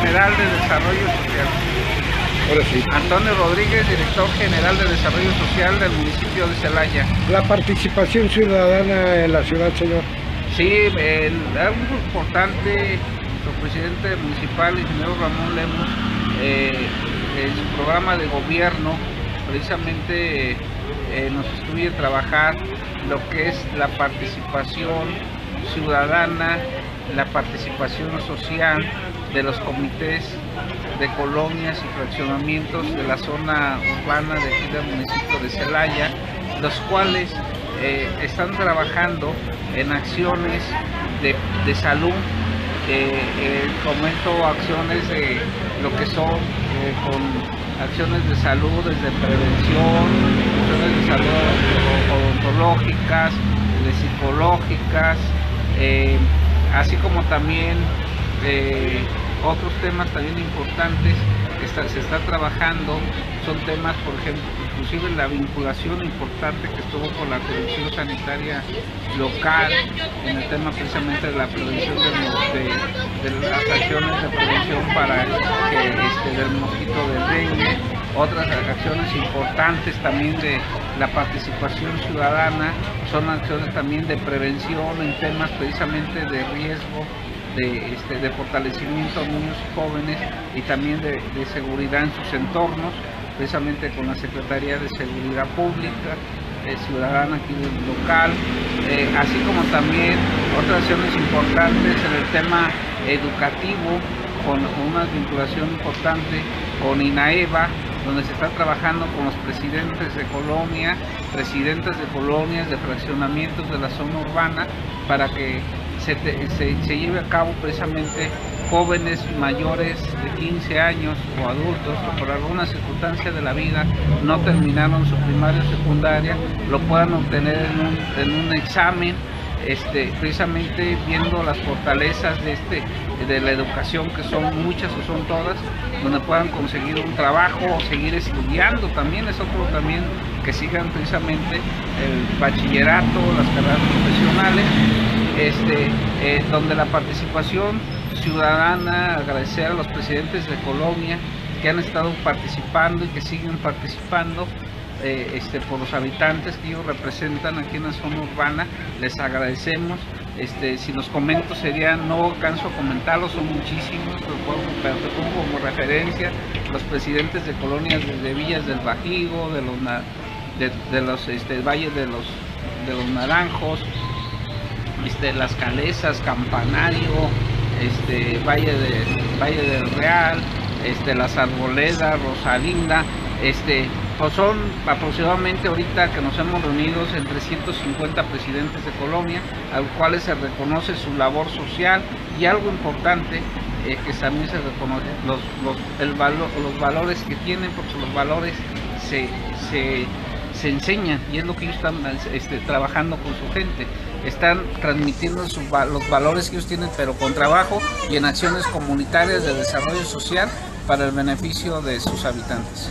general de Desarrollo Social. Ahora sí. Antonio Rodríguez, director general de Desarrollo Social del municipio de Celaya. La participación ciudadana en la ciudad, señor. Sí, el, algo importante, el presidente municipal, ingeniero Ramón Lemos, eh, en su programa de gobierno, precisamente eh, nos instruye trabajar lo que es la participación ciudadana, la participación social de los comités de colonias y fraccionamientos de la zona urbana de aquí del municipio de Celaya, los cuales eh, están trabajando en acciones de, de salud, eh, eh, comento acciones de lo que son eh, con acciones de salud desde prevención, acciones de salud odontológicas, de psicológicas, eh, así como también eh, otros temas también importantes que está- se está trabajando son temas, por ejemplo, inclusive la vinculación importante que estuvo con la Comisión Sanitaria local en el tema precisamente de la prevención de, las acciones de prevención para que, este, del mosquito del dengue, otras acciones importantes también de la participación ciudadana, son acciones también de prevención en temas precisamente de riesgo de, este, de fortalecimiento a niños y jóvenes y también de, seguridad en sus entornos, precisamente con la Secretaría de Seguridad Pública, eh, Ciudadana aquí del local, eh, así como también otras acciones importantes en el tema educativo, con una vinculación importante con INAEVA, donde se está trabajando con los presidentes de colonia, presidentes de colonias, de fraccionamientos de la zona urbana, para que se, lleve a cabo precisamente jóvenes mayores de 15 años o adultos que por alguna circunstancia de la vida no terminaron su primaria o secundaria, lo puedan obtener en un, en un examen este, precisamente viendo las fortalezas de, este, de la educación, que son muchas o son todas, donde puedan conseguir un trabajo o seguir estudiando también, es otro también que sigan precisamente el bachillerato, las carreras profesionales, este, eh, donde la participación ciudadana, agradecer a los presidentes de Colombia que han estado participando y que siguen participando eh, este, por los habitantes que ellos representan aquí en la zona urbana. Les agradecemos. Este, si los comento serían, no alcanzo a comentarlos, son muchísimos, los pongo como referencia los presidentes de colonias desde Villas del Bajigo, de los, de, de los valles de los, de los Naranjos, este, Las Calesas, Campanario, este, Valle, Valle del Real, este, Las Arboledas, Rosalinda, este, pues son aproximadamente ahorita que nos hemos reunido entre 150 presidentes de colonia, a los cuales se reconoce su labor social y algo importante eh, que también se reconoce los, los, el los valores que tienen, porque los valores se, se enseñan y es lo que ellos están este, trabajando con su gente. Están transmitiendo va- los valores que ellos tienen, pero con trabajo y en acciones comunitarias de desarrollo social para el beneficio de sus habitantes.